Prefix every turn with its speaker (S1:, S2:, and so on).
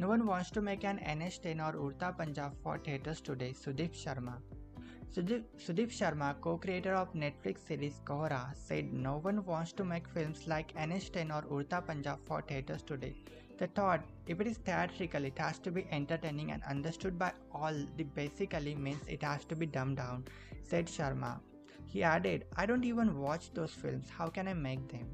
S1: No one wants to make an NH10 or Udta Punjab for theatres today, Sudip Sharma. Sudip, Sudip Sharma, co-creator of Netflix series Kohrra, said no one wants to make films like NH10 or Udta Punjab for theatres today. The thought, if it is theatrical, it has to be entertaining and understood by all, the basically means it has to be dumbed down, said Sharma. He added, I don't even watch those films, how can I make them?